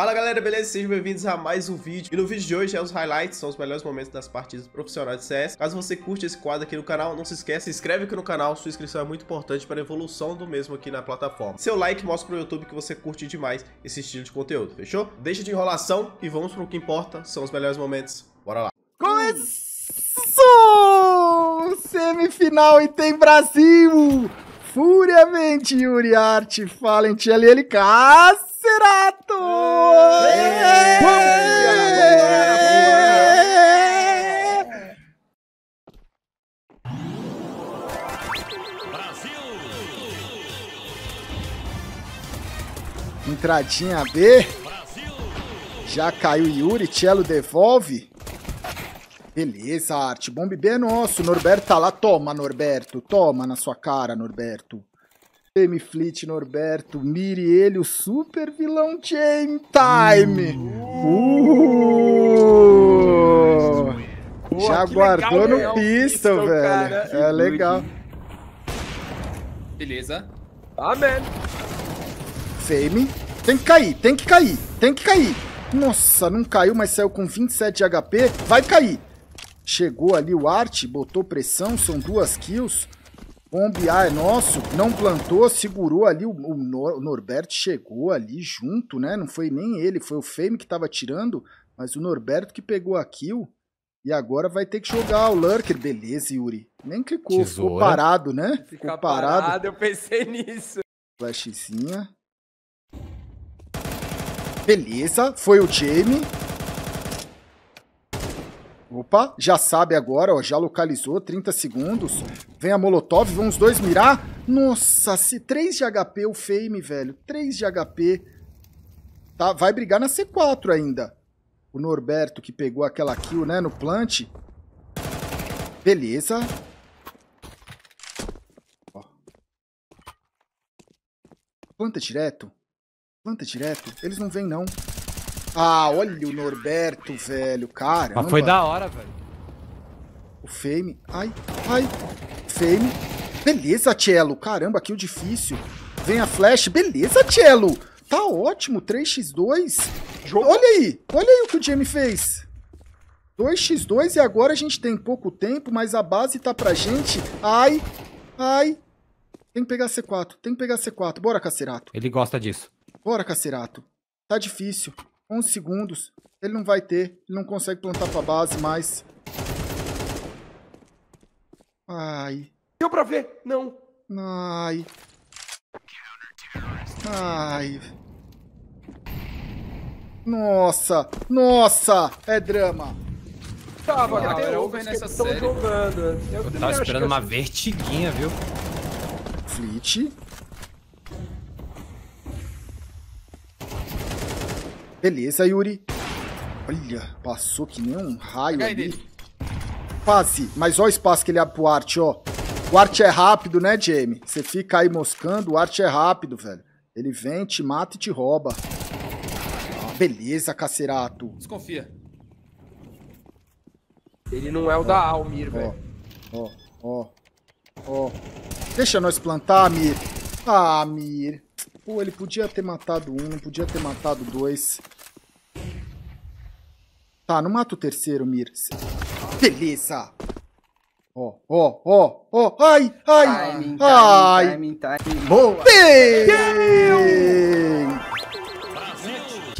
Fala galera, beleza? Sejam bem-vindos a mais um vídeo. E no vídeo de hoje é os highlights, são os melhores momentos das partidas profissionais de CS. Caso você curte esse quadro aqui no canal, não se esqueça, se inscreve aqui no canal, sua inscrição é muito importante para a evolução do mesmo aqui na plataforma. Seu like mostra pro YouTube que você curte demais esse estilo de conteúdo, fechou? Deixa de enrolação e vamos pro que importa, são os melhores momentos. Bora lá. Começou! Semifinal e tem Brasil! Furiamente Yuri Art, Falent, LL Cacerato! Entradinha B. Já caiu Yuri, Cello devolve. Beleza, Arte. Bomb B é nosso. Norberto tá lá. Toma, Norberto. Toma na sua cara, Norberto. Fleet, Norberto. Mire ele, o super vilão Game Time. Uh! Já guardou no legal, pistol, pistol, velho. cara. É legal. Beleza. Amém. Fame. Tem que cair, tem que cair, tem que cair. Nossa, não caiu, mas saiu com 27 de HP. Vai cair. Chegou ali o Art, botou pressão, são duas kills. Bombe A é nosso, não plantou, segurou ali, o, o Nor- o Norberto chegou ali junto, né? Não foi nem ele, foi o Fame que tava tirando, mas o Norberto que pegou a kill. E agora vai ter que jogar o Lurker. Beleza, Yuri. Nem clicou, ficou Tesoura. parado, né? Ficar Ficou parado. parado, eu pensei nisso. Flashzinha. Beleza, foi o Jamie. Opa, já sabe agora, ó, já localizou, 30 segundos. Vem a Molotov, vão os dois mirar. Nossa, se 3 de HP o Fame, velho. 3 de HP. Tá, vai brigar na C4 ainda. O Norberto que pegou aquela kill, né, no plant. Beleza. Planta direto. Planta direto. Eles não vêm, não. Ah, olha o Norberto, velho. Caramba. Mas foi da hora, velho. O Fame. Ai, ai. Fame. Beleza, Cello. Caramba, que o difícil. Vem a flash. Beleza, Cello. Tá ótimo. 3x2. Olha aí. Olha aí o que o Jamie fez. 2x2 e agora a gente tem pouco tempo, mas a base tá pra gente. Ai, ai. Tem que pegar C4. Tem que pegar C4. Bora, Cacerato. Ele gosta disso. Bora, Cacerato. Tá difícil. 11 segundos. Ele não vai ter. Ele não consegue plantar pra base mais. Ai. Deu pra ver? Não. Ai. Ai. Nossa. Nossa. É drama. Tava, Cara, até eu houve vendo essa essa série. jogando. Eu, Eu tava esperando uma vertiguinha, viu? Fleet. Beleza, Yuri. Olha, passou que nem um raio ali. dele. Quase, mas olha o espaço que ele abre pro Art, ó. O Art é rápido, né, Jamie? Você fica aí moscando, o Art é rápido, velho. Ele vem, te mata e te rouba. Ah, beleza, Cacerato. Desconfia. Ele não é o da Almir, velho. Ó, ó, ó. Deixa nós plantar, Mir. Ah, Mir. Pô, ele podia ter matado um, podia ter matado dois. Tá, não mata o terceiro, Mir. Beleza. Ó, ó, ó, ó. Ai, ai. Timing, ai. timing, timing, timing. Boa. Bem.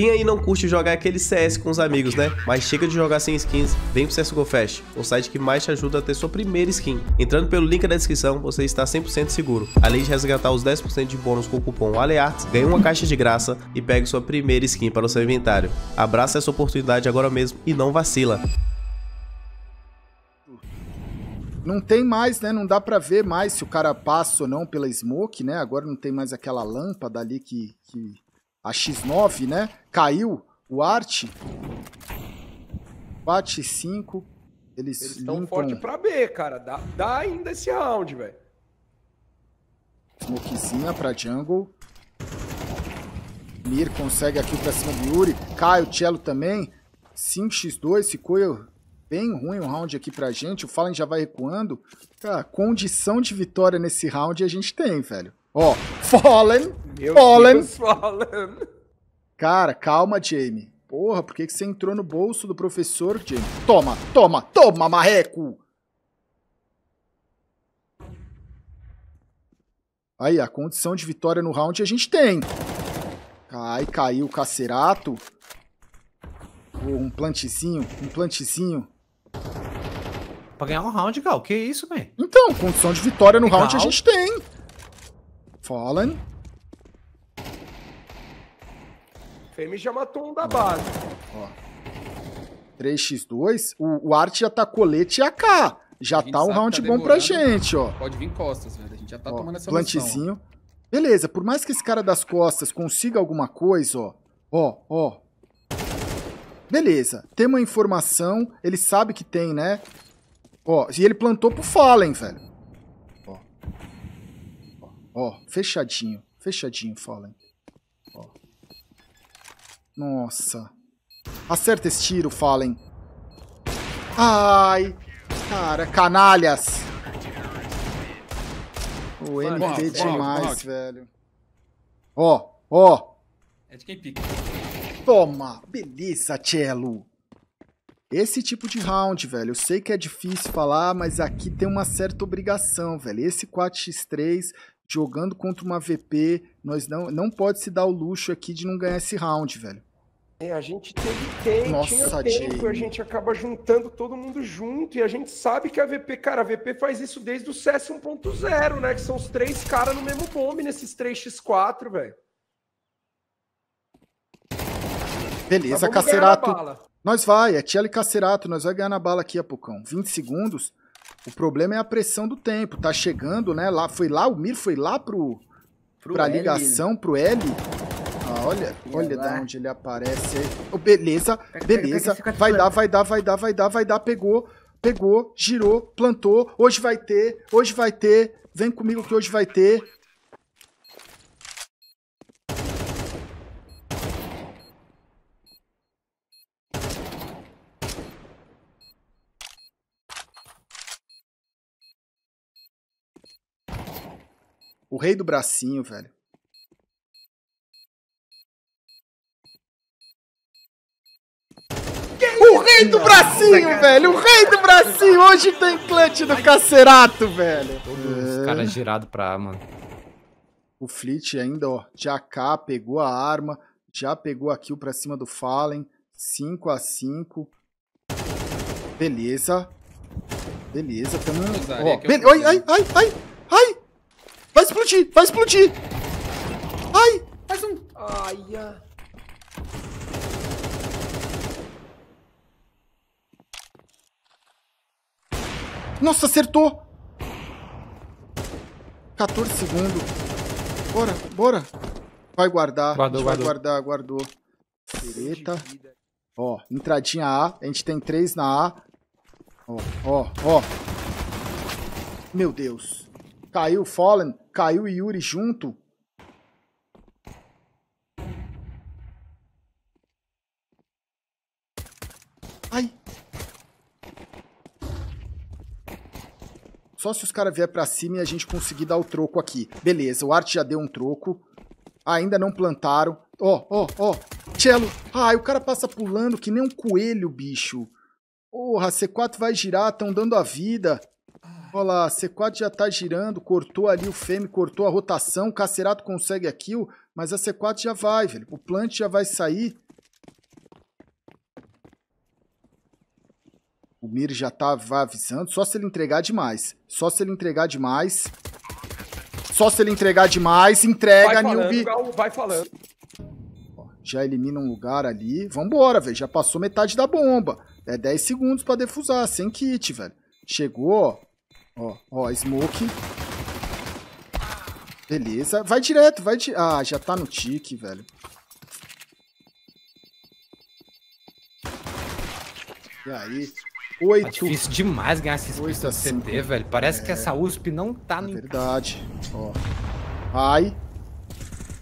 Quem aí não curte jogar aquele CS com os amigos, né? Mas chega de jogar sem skins, vem pro CSGO Fast, o site que mais te ajuda a ter sua primeira skin. Entrando pelo link da descrição, você está 100% seguro. Além de resgatar os 10% de bônus com o cupom ALEARTS, ganhe uma caixa de graça e pegue sua primeira skin para o seu inventário. Abraça essa oportunidade agora mesmo e não vacila. Não tem mais, né? Não dá pra ver mais se o cara passa ou não pela smoke, né? Agora não tem mais aquela lâmpada ali que, que a X9, né? Caiu o art. Bate 5. Eles, Eles estão forte pra B, cara. Dá, dá ainda esse round, velho. smokezinha pra jungle. Mir consegue aqui pra cima do Yuri. Cai o Cello também. 5x2 ficou bem ruim o round aqui pra gente. O Fallen já vai recuando. Cara, condição de vitória nesse round a gente tem, velho. Ó, Fallen, Meu Fallen. Deus, falando. Cara, calma, Jamie. Porra, por que, que você entrou no bolso do professor, Jamie? Toma, toma, toma, marreco! Aí, a condição de vitória no round a gente tem. Cai, caiu o Cacerato. Oh, um plantezinho, um plantezinho. Pra ganhar um round, Gal. Que isso, velho? Então, condição de vitória no Legal. round a gente tem. Fallen. Fêmea já matou um da base. 3x2. O, o Art já tá colete e AK. Já tá um round tá bom pra gente, ó. Pode vir costas, velho. A gente já tá Ó, tomando essa noção. plantezinho. Beleza, por mais que esse cara das costas consiga alguma coisa, ó. Ó, ó. Beleza, tem uma informação, ele sabe que tem, né? Ó, e ele plantou pro Fallen, velho. Ó. Ó, ó, fechadinho, fechadinho, Fallen. Nossa. Acerta esse tiro, Fallen. Ai, cara, canalhas. O Mano, bom, bom, demais, velho. Ó, ó. É de quem pica. Toma! Beleza, Cello! Esse tipo de round, velho, eu sei que é difícil falar, mas aqui tem uma certa obrigação, velho. Esse 4x3 jogando contra uma VP, nós não, não pode se dar o luxo aqui de não ganhar esse round, velho. É, a gente teve tempo, Nossa, tinha tempo, Jamie. a gente acaba juntando todo mundo junto e a gente sabe que a VP, cara, a VP faz isso desde o CS 1.0, né? Que são os três caras no mesmo bombe nesses 3x4, velho. Beleza, Cacerato. Nós vai, é Cello e Cacerato, nós vai ganhar na bala aqui, Apocão. 20 segundos. O problema é a pressão do tempo. Tá chegando, né? Lá, foi lá, o Mir foi lá pro, Pro pra L. ligação, pro L. Ah, olha, olha lá? da onde ele aparece aí. Oh, beleza, pega, beleza. pega, vai dar, vai dar, vai dar, vai dar, vai dar. Pegou, pegou, girou, plantou. Hoje vai ter, hoje vai ter. Vem comigo que hoje vai ter. O rei do bracinho, velho. O rei do bracinho, velho! O rei do bracinho! Hoje tem clutch do Cacerato, velho! Todos os caras girados pra A, mano. O Fleet ainda, ó, de AK, pegou a arma, já pegou a kill pra cima do Fallen. 5 a 5 Beleza. Beleza, tamo... Ó, é be- Ai, ai, ai, ai, explodir, vai explodir! Ai! Mais um. Ai, ah. Nossa, acertou! 14 segundos. Bora, bora. Vai guardar. Guardou, gente vai guardou. guardar, guardou. Treta. Ó, entradinha A. A gente tem três na A. Ó, ó, ó. Meu Deus. Caiu o Fallen. Caiu o Yuri junto. Ai. Só se os caras vier pra cima e a gente conseguir dar o troco aqui. Beleza, o Art já deu um troco. Ainda não plantaram. Ó, ó, ó. Cello. Ai, o cara passa pulando que nem um coelho, bicho. Porra, C4 vai girar, estão dando a vida. Olha lá, C4 já tá girando, cortou ali o Fêmea, cortou a rotação, o Cacerato consegue a kill, mas a C4 já vai, velho. O plant já vai sair. O Mir já tá avisando, só se ele entregar demais. Só se ele entregar demais. Só se ele entregar demais, entrega, Vai falando, Nilby. Vai falando. Já elimina um lugar ali. Vambora, velho. Já passou metade da bomba. É 10 segundos pra defusar, sem kit, velho. Chegou, ó. Ó, ó, smoke. Beleza. Vai direto, vai direto. Ah, já tá no tique, velho. E aí? Tá Oito. difícil demais ganhar esses Oito cinco. CT, velho. Parece que essa USP não tá no. Verdade. Ó. Ai.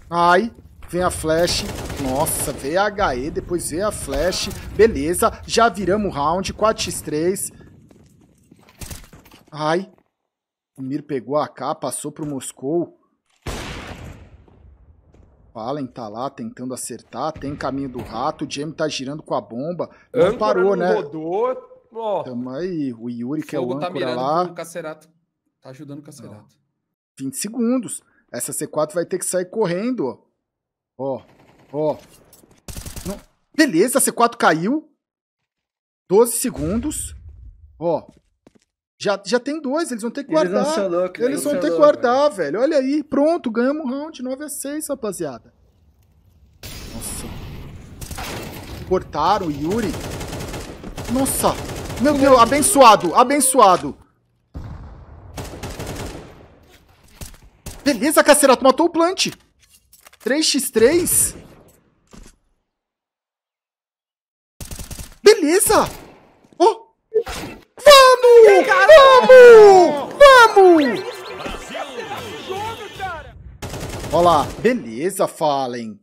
Ai. Vem a flash. Nossa, veio a HE, depois veio a flash. Beleza. Já viramos o round. 4x3. Ai. O Mir pegou a AK, passou pro Moscou. Fallen tá lá tentando acertar, tem caminho do rato, o Jamie tá girando com a bomba. Não Âncora parou, não né? rodou. Ó, Tamo aí, o Yuri, que é o tá âncora mirando lá. pro Cacerato. Tá ajudando o Cacerato. 20 segundos. Essa C4 vai ter que sair correndo, ó. Ó, ó. Não- Beleza, a C4 caiu. 12 segundos. Ó. Já, já tem dois, eles vão ter que Eles guardar. não são loucos, Eles vão ter que guardar, velho. Olha aí, pronto, ganhamos o round 9 a 6, rapaziada. Nossa. Cortaram o Yuri. Nossa. Meu Deus, abençoado, abençoado. Beleza, Cacerato, matou o plant. 3x3. Beleza. Ó. Vamos! Vamos! Vamos! Olha lá. Beleza, Fallen.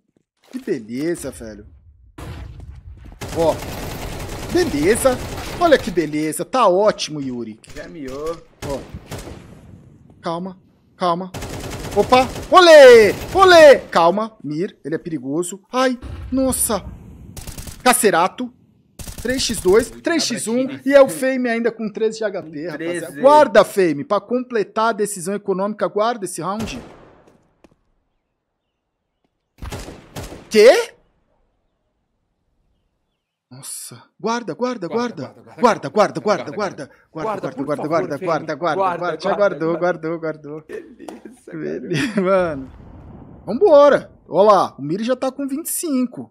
Que beleza, velho. Ó. Beleza. Olha que beleza. Tá ótimo, Yuri. Já miou. Ó. Calma, calma. Opa! Olê! Olê! Calma, Mir, ele é perigoso. Ai, nossa! Cacerato. 3x2, 3x1 e é o Fame ainda com 13 de HP, rapaziada. 13. Guarda, Fame, pra completar a decisão econômica, guarda esse round. Quê? Nossa. Guarda, guarda, guarda. Guarda, guarda, guarda, guarda. Guarda, Guarda, guarda, guarda, guarda, guarda. Já guardou, guardou, guardou. beleza. Beleza, mano. Vambora. Olha lá, o Miri já tá com 25.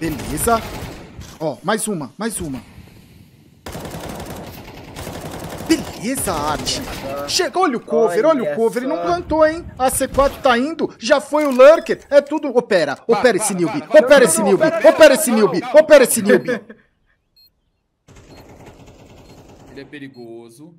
Beleza. Ó, mais uma, mais uma. Beleza, Arte. Chega, olha o cover, olha, o Olha cover. Ele não plantou, hein? A C4 tá indo, já foi o Lurker. É tudo. Opera, opera esse newbie. Opera esse newbie. Opera esse newbie. Opera esse newbie. Ele é perigoso.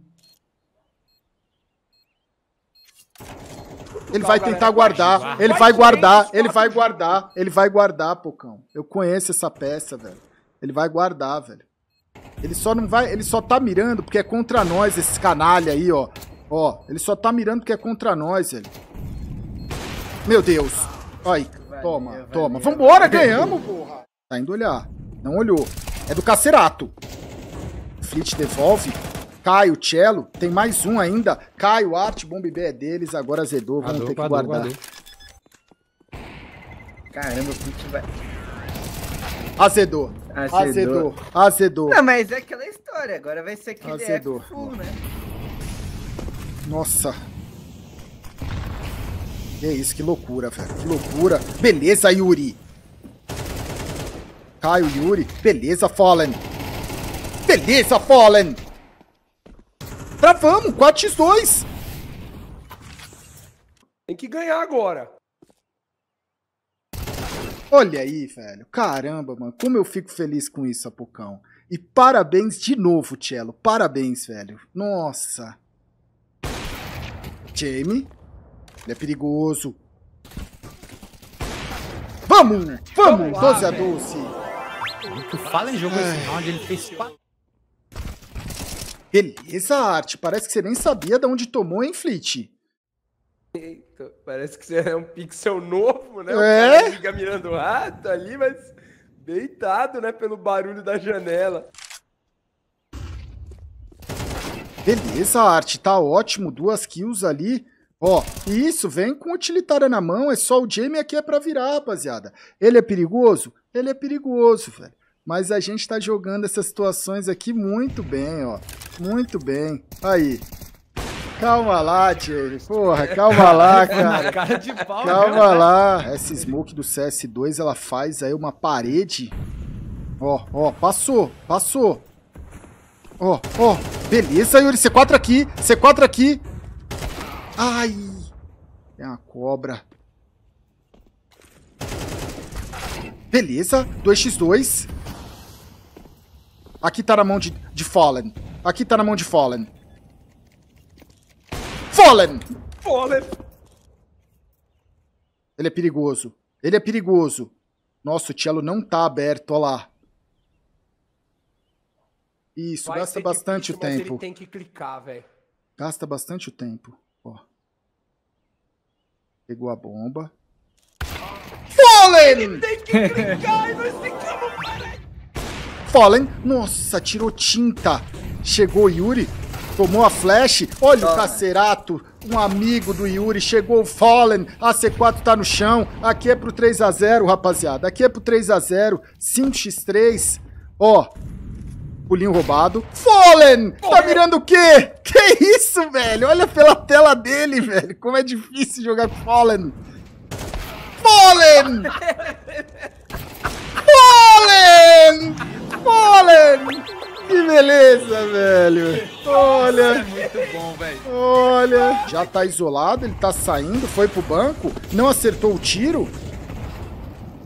Ele vai tentar guardar, ele Vai guardar, ele vai guardar, ele vai guardar, Pocão. Eu conheço essa peça, velho. Ele vai guardar, velho. Ele só não vai, ele só tá mirando porque é contra nós esses canalha aí, ó. Ó, ele só tá mirando porque é contra nós, velho. Meu Deus. Aí, Valeu, toma, valeu. toma. Vambora, ganhamos, porra. Tá indo olhar. Não olhou. É do Cacerato. Fleet devolve. Caio, Cello. Tem mais um ainda. Caio, Arte, Bomb B é deles. Agora azedou. Vamos ter que guardar. Caramba, o Pit vai. Azedou. Azedou. Azedou. Azedou. Não, mas é aquela história. Agora vai ser aquele Azedou. F full, né? Nossa. Que isso, que loucura, velho. Que loucura. Beleza, Yuri. Caio, Yuri. Beleza, Fallen. Beleza, Fallen. Travamos. 4x2. Tem que ganhar agora. Olha aí, velho. Caramba, mano. Como eu fico feliz com isso, Apocão. E parabéns de novo, Cello. Parabéns, velho. Nossa. Jamie. Ele é perigoso. Vamos! Vamos! 12 a 12. O que o Fallen jogou esse round, ele fez quatro. Beleza, Arte. Parece que você nem sabia de onde tomou, hein, Fleet? Eita, parece que você é um pixel novo, né? O É? cara liga mirando o rato ali, mas deitado, né? Pelo barulho da janela. Beleza, Arte. Tá ótimo. Duas kills ali. Ó, isso, vem com utilitária na mão. É só o Jamie aqui é pra virar, rapaziada. Ele é perigoso? Ele é perigoso, velho. Mas a gente tá jogando essas situações aqui muito bem, ó. Muito bem. Aí. Calma lá, Jamie. Porra, calma lá, cara. cara de pau, Calma lá. Essa smoke do CS2, ela faz aí uma parede. Ó, ó, passou, passou. Ó, ó. Beleza, Yuri. C4 aqui, C4 aqui. Ai. Tem uma cobra. Beleza, 2x2. Aqui tá na mão de, de Fallen. Aqui tá na mão de Fallen. Fallen! Foda! Ele é perigoso. Ele é perigoso. Nossa, o Cello não tá aberto, ó lá. Isso, Vai gasta bastante difícil, o tempo. Ele tem que clicar, velho. Gasta bastante o tempo. Ó. Pegou a bomba. Fallen! Tem que clicar e nós ficamos Fallen. Nossa, tirou tinta. Chegou o Yuri. Tomou a flash. Olha o. Cacerato. Um amigo do Yuri. Chegou o Fallen. A C4 tá no chão. Aqui é pro 3x0, rapaziada. Aqui é pro 3x0. 5x3. Ó. Pulinho roubado. Fallen! Tá mirando o quê? Que isso, velho? Olha pela tela dele, velho. Como é difícil jogar. Fallen! Fallen! beleza, velho. Olha, Muito bom, velho. olha. Já tá isolado, ele tá saindo, foi pro banco, não acertou o tiro.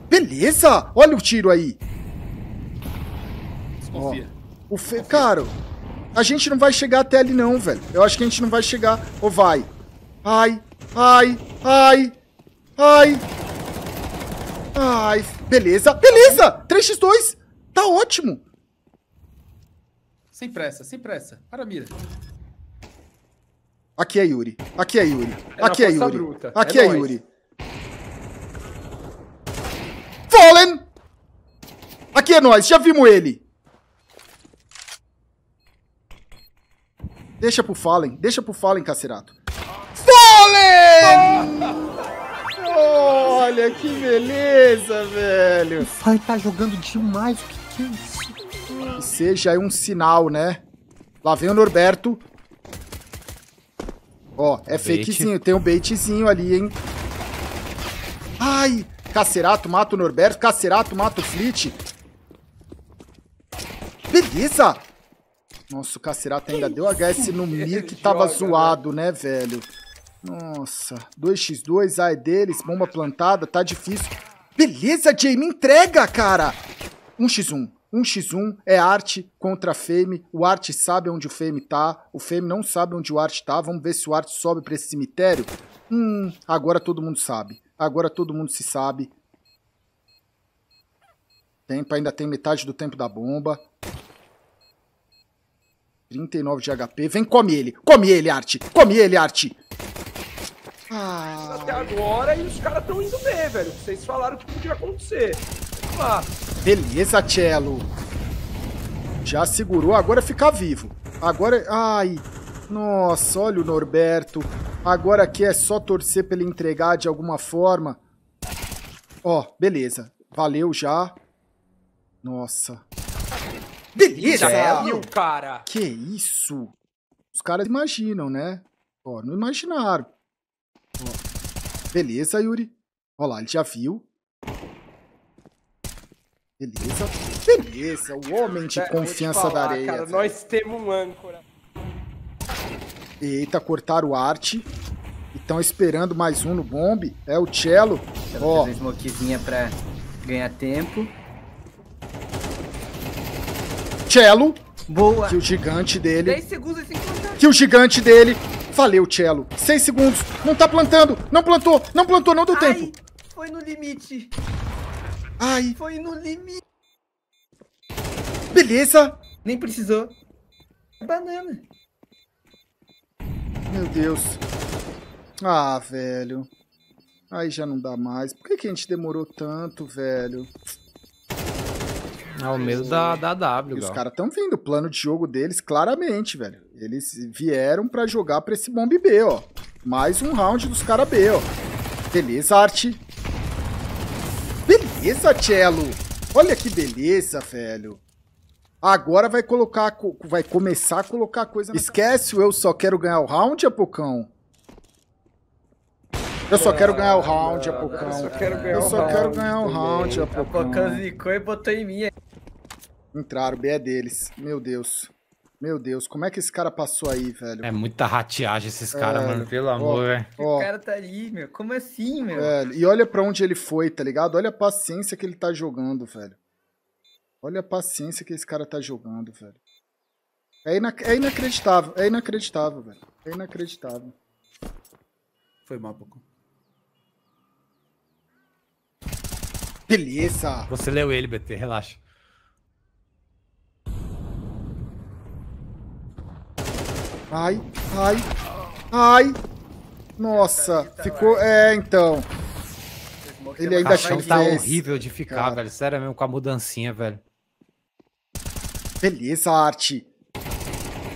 Beleza! Olha o tiro aí. Desconfia. O fe... Cara, a gente não vai chegar até ali não, velho. Eu acho que a gente não vai chegar. Ou vai? Ai, ai, ai, ai. Ai, beleza, beleza! 3x2! Tá ótimo! Sem pressa, sem pressa. Para a mira. Aqui é Yuri. Aqui é Yuri. É Aqui é força Yuri. bruta. Aqui É é. Yuri. Fallen! Aqui é nós, já vimos ele. Deixa pro Fallen, deixa pro Fallen, Cacerato. Fallen! Olha que beleza, velho. Vai tá jogando demais. O que, que é isso? Que seja aí um sinal, né? Lá vem o Norberto. Ó, é Bait. fakezinho, tem um baitzinho ali, hein? Ai! Cacerato mata o Norberto, Cacerato mata o Flit. Beleza! Nossa, o Cacerato ainda deu HS no Mir que tava joga, zoado, né, velho? Nossa, 2x2, ai deles, bomba plantada, tá difícil. Beleza, Jamie, entrega, cara! 1x1. 1x1 é arte contra Fame. O Arte sabe onde o Fame tá. O Fame não sabe onde o Arte tá. Vamos ver se o Arte sobe pra esse cemitério. Hum, agora todo mundo sabe. Agora todo mundo se sabe. Tempo, ainda tem metade do tempo da bomba. 39 de HP. Vem, come ele. Come ele, Arte. Come ele, Arte. Ah, até agora e os caras estão indo bem, velho. Vocês falaram que podia acontecer. Lá. beleza, Cello. Já segurou, agora ficar vivo. Agora, ai, nossa, olha o Norberto. Agora aqui é só torcer pra ele entregar de alguma forma. Ó, beleza. Valeu já. Nossa. Beleza! Viu, cara. Que isso? Os caras imaginam, né? Ó, não imaginaram. Ó. Beleza, Yuri. Ó lá, ele já viu. Beleza. Beleza, o homem de É, confiança falar, da areia. Cara, nós temos um âncora. Eita, cortaram o arte. Estão esperando mais um no bombe. É o Cello. Quero Ó, fazer smokezinha pra ganhar tempo. Cello. Boa! Que o gigante dele. 10 segundos e 50. Que o gigante dele. Valeu, Cello. Seis segundos. Não tá plantando. Não plantou. Não plantou, não deu Ai, tempo. foi no limite. Ai, Foi no limite. beleza. Nem precisou. Banana. Meu Deus. Ah, velho. Aí já não dá mais. Por que, que a gente demorou tanto, velho? É o medo da, da W, E os caras estão vindo. O plano de jogo deles, claramente, velho. Eles vieram pra jogar pra esse bombe B, ó. Mais um round dos caras B, ó. Beleza, Arte. Beleza, Cello. Olha que beleza, velho. Agora vai colocar, co- vai começar a colocar coisa na Esquece o eu só quero ganhar o round, Apocão. Eu só quero ganhar o round, Apocão. Eu só quero ganhar Eu o só round quero ganhar o round, A Pocã Apocão. zicou e botou em mim. Entraram, B é deles. Meu Deus. Meu Deus, como é que esse cara passou aí, velho? É muita rateagem esses caras, É, mano. Pelo amor, velho. O cara tá ali, meu. Como assim, meu? velho. E olha pra onde ele foi, tá ligado? Olha a paciência que ele tá jogando, velho. Olha a paciência que esse cara tá jogando, velho. É, ina- é inacreditável, é inacreditável, velho. É inacreditável. Foi mal, pouco. Beleza! Você leu ele, BT, relaxa. Ai, ai, ai. Nossa, ficou... É, então. Ele O ainda tem tá horrível de ficar, Cara. velho. Sério mesmo, com a mudancinha, velho. Beleza, arte.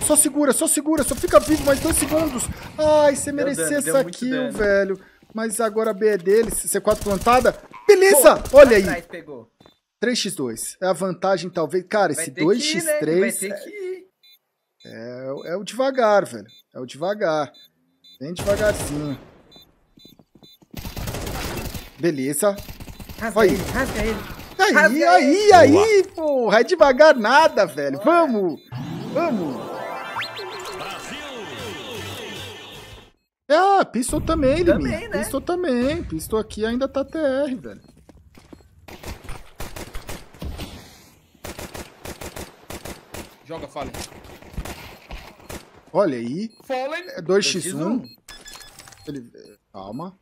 Só segura, só segura, só fica vivo mais dois segundos. Ai, você merecia essa kill, velho. Mas agora a B é dele, C4 plantada. Beleza, olha aí. Pegou. 3x2. É a vantagem, talvez. Cara, Vai esse ter que ir, né? 2x3 Vai ter que ir. É, o- é o devagar, velho. É o devagar. Bem devagarzinho. Beleza. Rasga Aí. ele, rasga ele. Aí, Rasga aí, aí, porra. É devagar nada, velho. Vamos. Vamos. Ah, Pistol também, Também, Liminha. né? Pistol também. Pistol aqui ainda tá TR, velho. Joga, Fallen. Olha aí. Fallen. É 2x1. Ele... Calma.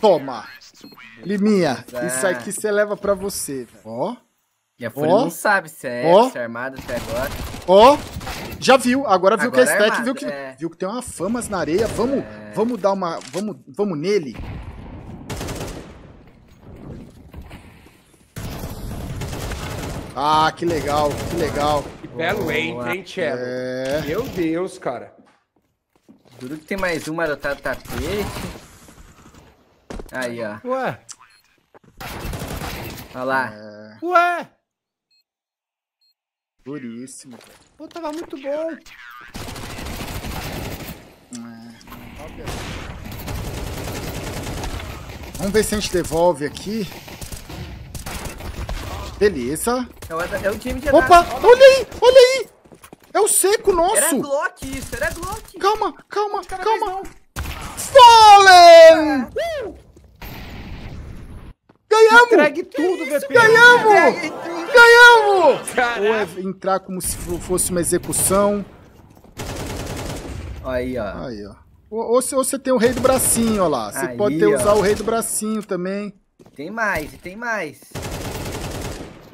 Toma. Liminha, Ah. isso aqui você leva pra você. Ó, E a Folha Ó. não sabe se é Ó. Se é armado até agora. ó. Já viu, agora viu que é Agora é stack, armado, viu que, é. viu que tem uma famas na areia. Vamos, vamos dar uma, vamos, vamos nele. Ah, que legal, que legal. Belo enter, hein, Cello? É, Meu Deus, cara. Duro que tem mais um marotado tapete. Aí, ó. Ué, Olha lá. ué. duríssimo. velho. Pô, tava muito bom. Vamos ver se a gente devolve aqui. Beleza. É o, é o time de Opa, ataque. olha aí, olha aí. É o seco Era nosso. Glock isso, era Glock. Calma, calma, calma. Fallen! Ganhamos! Entregue tudo, VP. Ganhamos! Ganhamos! Caraca. Ou é entrar como se fo- fosse uma execução. Aí, ó. Aí, ó. Ou, ou você tem o rei do bracinho, ó lá. Você Aí, pode ter, ó. usar o rei do bracinho também. Tem mais, tem mais.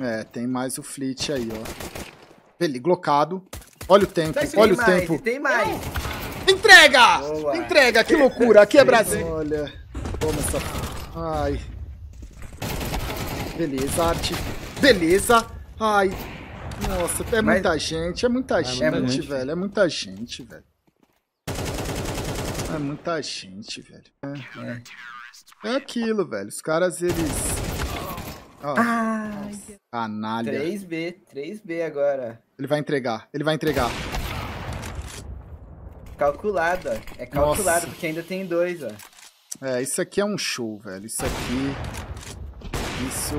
É, tem mais o fleet aí, ó. Ele, glocado. Olha o tempo, Tem olha o mais, tempo. E tem mais. Entrega! Boa. Entrega, que loucura. Aqui é Brasil. Olha. Toma essa. Ai. Beleza, arte. Beleza. Ai. Nossa, é Mas- muita gente, é muita gente, muito. velho. É muita gente, velho. É muita gente, velho. É, é aquilo, velho. Os caras, eles. Ó, Ai, canalha. 3B, 3B agora. Ele vai entregar, ele vai entregar. Calculado, ó. É calculado, Nossa. porque ainda tem dois, ó. É, isso aqui é um show, velho. Isso aqui. Isso.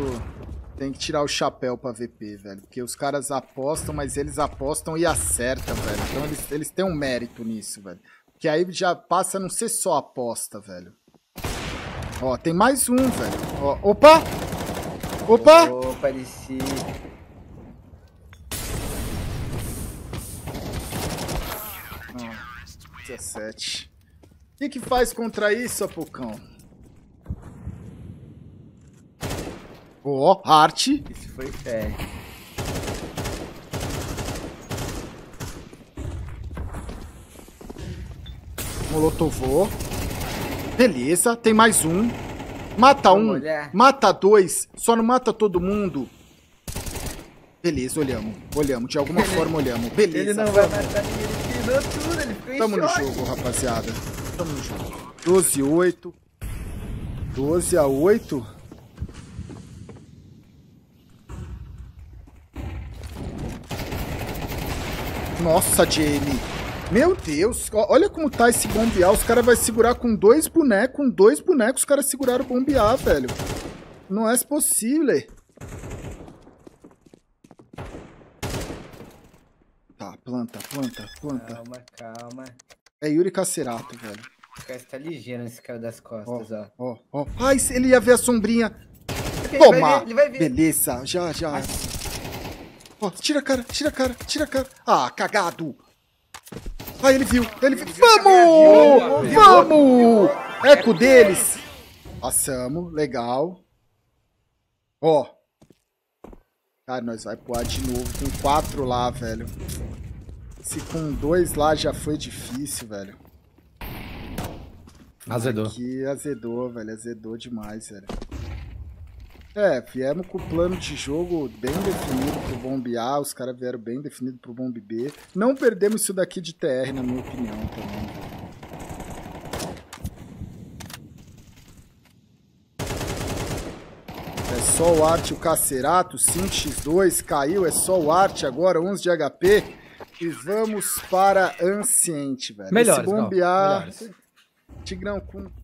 Tem que tirar o chapéu pra VP, velho. Porque os caras apostam, mas eles apostam e acertam, velho. Então eles, eles têm um mérito nisso, velho. Que aí já passa a não ser só aposta, velho. Ó, tem mais um, velho. Ó, opa! Opa! Pareci. Ó, 17. O que que faz contra isso, Apocão? Ó, arte. Isso foi fé. Molotovou. Beleza, tem mais um. Mata Vamos um, olhar. mata dois, só não mata todo mundo. Beleza, olhamos. Olhamos, de alguma forma olhamos. Beleza, Ele não vai matar ninguém, ele tirou tudo, ele ficou em Tamo no jogo, rapaziada. Tamo no jogo. 12 8. 12 a 8. Nossa, Jamie. Meu Deus, ó- olha como tá esse bombear. Os caras vão segurar com dois bonecos. Com dois bonecos, os caras seguraram o bombear, velho. Não é possível. Tá, planta, planta, planta. Calma, calma. É Yuri Cacerato, velho. O cara está ligeiro nesse cara das costas, ó. Ó, ó. Ai, se ele ia ver a sombrinha. Ele vai Toma! ver, ele vai ver. Beleza, já, já. Ó, tira a cara, tira a cara, tira a cara. Ah, cagado! Ah, ele viu, ele viu. Vamos! Vamos! Eco deles! Passamos, legal. Ó. Cara, nós vai pro de novo com quatro lá, velho. Se com dois lá já foi difícil, velho. Azedou. Aqui azedou, velho. Azedou demais, velho. É, viemos com o plano de jogo bem definido pro bombe A, os caras vieram bem definido pro bombe B. Não perdemos isso daqui de TR, na minha opinião, também. É só o Arte e o Cacerato, 5x2, caiu, é só o Arte agora, 11 de HP. E vamos para Anciente, velho. Melhores, Esse bombear... melhores. Tigrão com.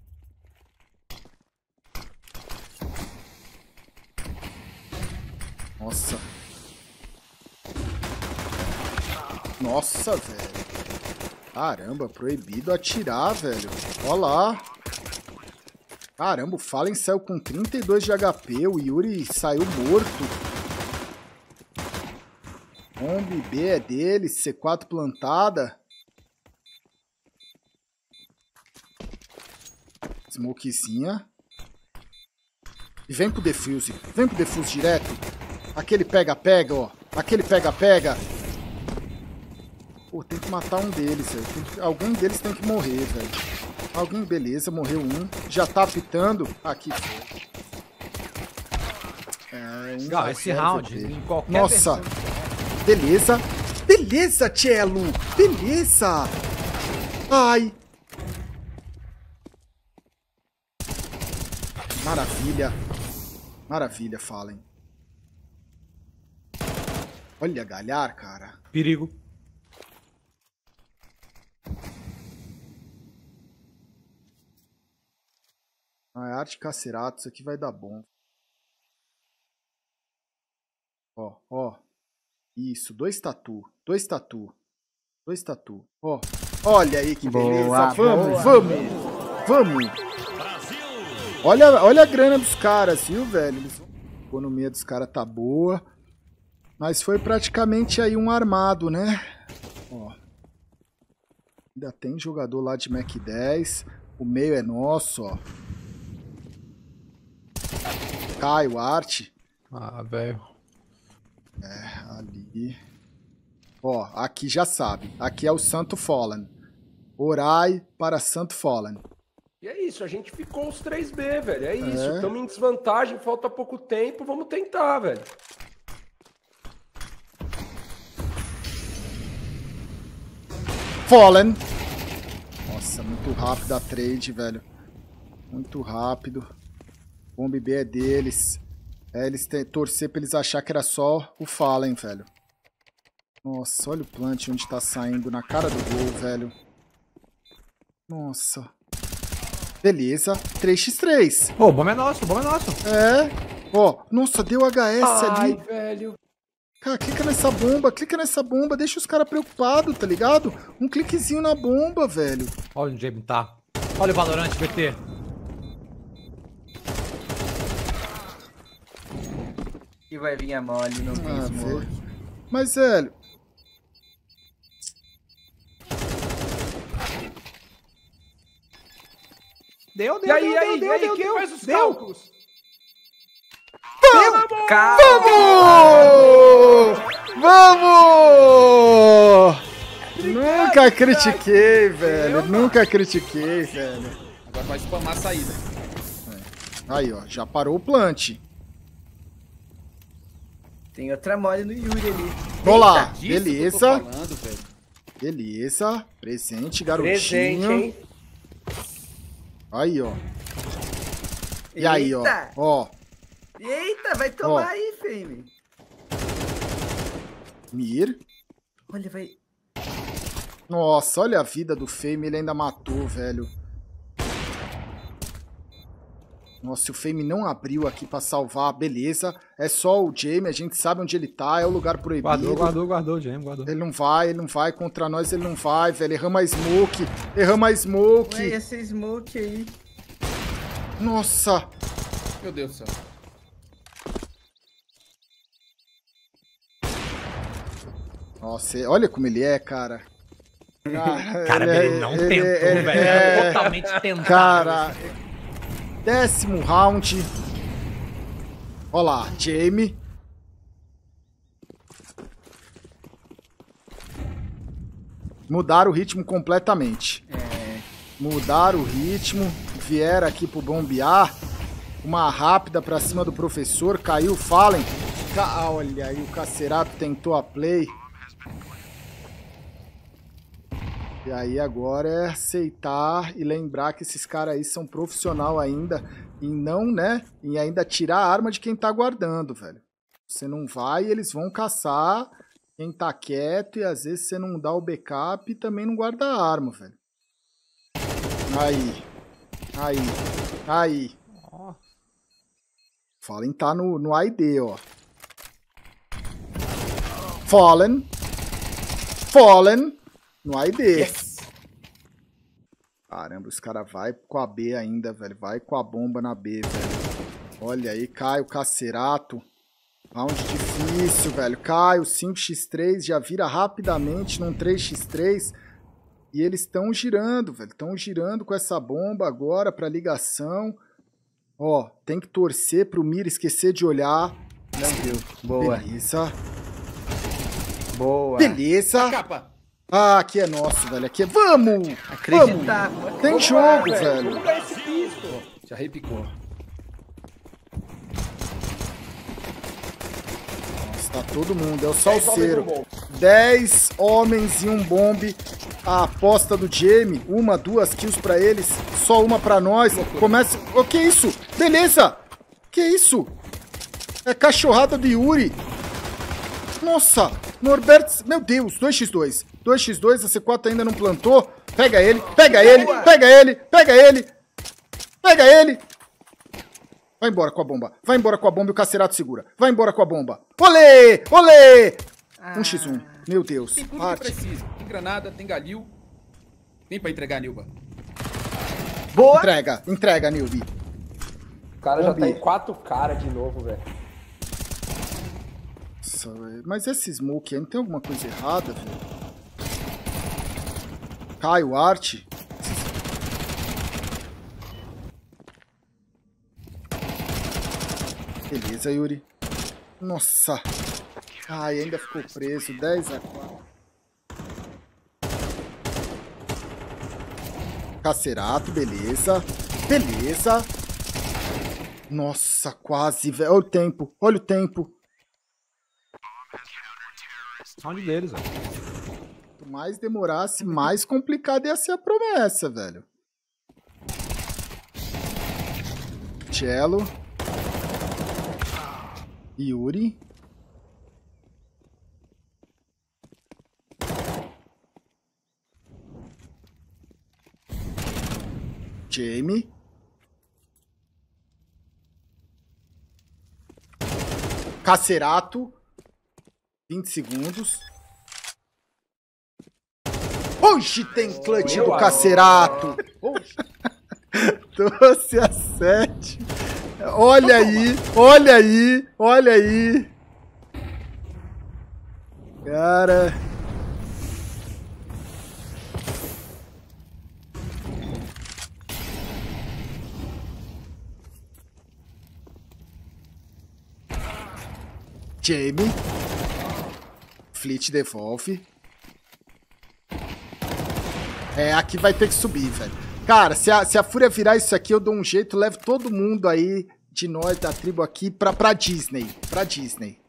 Nossa. Nossa, velho. Caramba, proibido atirar, velho. Olha lá. Caramba, o Fallen saiu com 32 de HP, o Yuri saiu morto. Bombe B é dele, C4 plantada. Smokezinha. E vem pro defuse. Vem pro defuse direto. Aquele pega-pega, ó. Aquele pega-pega. Pô, tem que matar um deles, velho. Que- Alguém deles tem que morrer, velho. Alguém, beleza, morreu um. Já tá apitando. Aqui foi. É, um a esse round, em qualquer Nossa. versão- Beleza. Beleza, Cello. Beleza. Ai. Maravilha. Maravilha, Fallen. Olha, galhar, cara. Perigo. Ah, é arte cacerato, isso aqui vai dar bom. Ó, ó. Isso, dois tatu. Dois tatu. Dois tatu. Ó. Olha aí que beleza. Boa, vamos, boa. vamos. Vamos. Olha, olha a grana dos caras, viu, velho? Eles- A economia dos caras tá boa. Mas foi praticamente aí um armado, né? Ó. Ainda tem jogador lá de Mac 10. O meio é nosso, ó. Caio, arte. Ah, velho. Ali. Ó, aqui já sabe. Aqui é o Santo Fallen. Orai para Santo Fallen. E é isso, a gente ficou os 3B, velho. É isso. É. Estamos em desvantagem, falta pouco tempo, vamos tentar, velho. Fallen. Nossa, muito rápido a trade, velho. Muito rápido. Bomb B é deles. É, eles têm torcer pra eles achar que era só o Fallen, velho. Nossa, olha o plant onde tá saindo na cara do gol, velho. Nossa. Beleza. 3x3. Ô, o bom é nosso, o bom é nosso. É. Ó, nossa, deu HS Ai, ali. velho. Cara, clica nessa bomba, clica nessa bomba, deixa os caras preocupados, tá ligado? Um cliquezinho na bomba, velho. Olha onde o Jamie tá. Olha o Valorant, BT. E vai vir a mole, não tem Ah, velho. Mas, velho, Deu, deu, E aí, deu, e aí, deu, e deu, aí, deu, quem deu. faz os Deu. cálculos? Calma! Vamos! Nunca critiquei, velho. Nunca critiquei, velho. Agora vai spamar a saída. Aí, ó, já parou o plant. Tem outra mole no Yuri ali. Olá, beleza. falando. Beleza. Presente, Presente, garotinho. hein? Aí, ó. E aí, ó. Eita! Ó, Eita, vai tomar Ó. aí, Fame. Mir. Olha, vai. Nossa, olha a vida do Fame, ele ainda matou, velho. Nossa, o Fame não abriu aqui pra salvar, beleza. É só o Jamie, a gente sabe onde ele tá, é o lugar proibido. Guardou, guardou, guardou, Jamie, guardou. Ele não vai, ele não vai, contra nós ele não vai, velho. Erramos a smoke, erramos a smoke. Ué, essa smoke aí. Nossa, Meu Deus do céu. Nossa, olha como ele é, cara. Cara, Cara, é- ele não ele tentou, é- velho. é- É totalmente tentado. Cara, décimo round. Olha lá, Jamie. Mudaram o ritmo completamente. Mudaram o ritmo, vieram aqui pro bombear. Uma rápida pra cima do professor, caiu o Fallen. Ca- Olha aí, o Cacerato tentou a play. E aí agora é aceitar e lembrar que esses caras aí são profissional ainda e não, né, e ainda tirar a arma de quem tá guardando, velho. Você não vai eles vão caçar quem tá quieto e às vezes você não dá o backup e também não guarda a arma, velho. Aí. Aí. Aí. Fallen tá no, no ID, ó. Fallen. Fallen. No ID. Caramba, os caras vai com a B ainda, velho. Vai com a bomba na B, velho. Olha aí, cai o Cacerato. Round difícil, velho. Cai o 5x3, já vira rapidamente num 3x3. E eles estão girando, velho. Estão girando com essa bomba agora pra ligação. Ó, tem que torcer pro Mira esquecer de olhar. Não viu. Boa. Beleza. Boa. Beleza. Capa. Ah, aqui é nosso, velho. Aqui é... Vamos! Acreditar. Tem Vamos jogo, lá, velho. Esse pisto. Já repicou. Está todo mundo, é o Dez homens salseiro. no bom. 10 homens e um bombe. A aposta do Jamie, uma, duas kills pra eles, só uma pra nós. Começa. O que é isso? Beleza! Que isso? É cachorrada do Yuri. Nossa, Norberto. Meu Deus, 2x2. 2x2, a C4 ainda não plantou. Pega ele, pega ele, pega ele, pega ele. Pega ele. Vai embora com a bomba. Vai embora com a bomba e o Cacerato segura. Vai embora com a bomba. Olê! Olê! 1x1. Meu Deus. Tem tudo que Arte. precisa. Tem granada, tem galil. Vem pra entregar, Nilba. Boa. Entrega, entrega, Nilvi. O cara já tá em quatro caras de novo, velho. Nossa, velho. Mas esse smoke aí não tem alguma coisa errada, velho? Cai o arte. Beleza, Yuri. Nossa. Ai, ainda ficou preso. 10 a 4. Cacerato, beleza. Beleza. Nossa, quase, velho. Olha o tempo. Olha o tempo. Round deles, ó. Mais demorasse, mais complicada ia ser a promessa, velho. Cello. Yuri. Jamie. Cacerato. 20 segundos. Hoje tem clutch do. Cacerato. Doce a 7. Olha aí, olha aí, olha aí. Cara. Jamie. Fleet devolve. É, aqui vai ter que subir, velho. Cara, se a, se a Fúria virar isso aqui, eu dou um jeito, levo todo mundo aí de nós da tribo aqui pra, pra Disney. Pra Disney.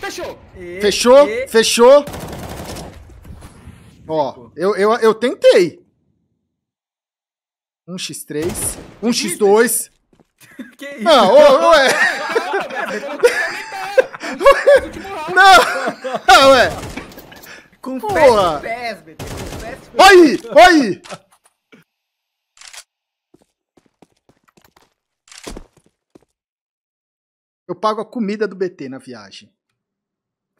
Fechou. E- Fechou? e- Fechou? Ó, eu, eu, eu tentei. 1x3, 1x2. Que isso? Não, ô, ué. Não, não, ué. Com Porra. fast pass, Olha aí. Eu pago a comida do BT na viagem.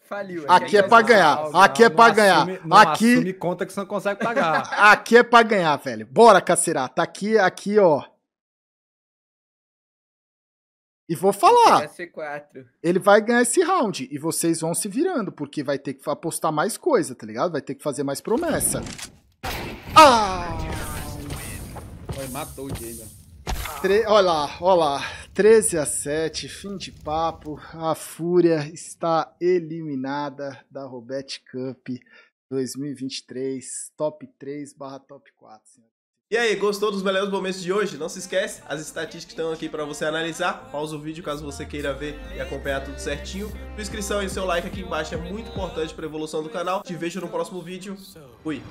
Faliu. Aqui é pra usar. ganhar. Aqui é pra ganhar. Aqui- assume conta que você não consegue pagar. Aqui é pra ganhar, velho. Bora, Cacerato. Aqui, aqui, ó. E vou falar, Pegar C4. ele vai ganhar esse round. E vocês vão se virando, porque vai ter que apostar mais coisa, tá ligado? Vai ter que fazer mais promessa. Ah! Oi, matou o Jay, velho. Tre... Olha lá, olha lá. 13 a 7, fim de papo. A Fúria está eliminada da Robet Cup 2023, top 3 barra top 4. senhor. E aí, gostou dos melhores momentos de hoje? Não se esquece, as estatísticas estão aqui para você analisar. Pausa o vídeo caso você queira ver e acompanhar tudo certinho. Sua inscrição e seu like aqui embaixo é muito importante para a evolução do canal. Te vejo no próximo vídeo. Fui!